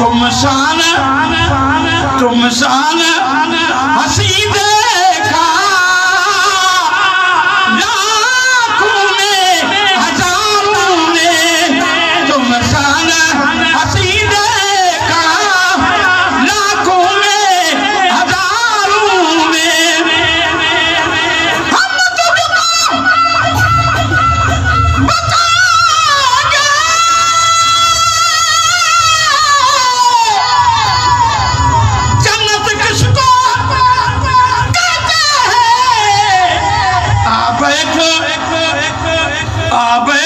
तुम शान तुम शान हसी Baba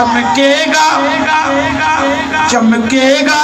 चमकेगा चमकेगा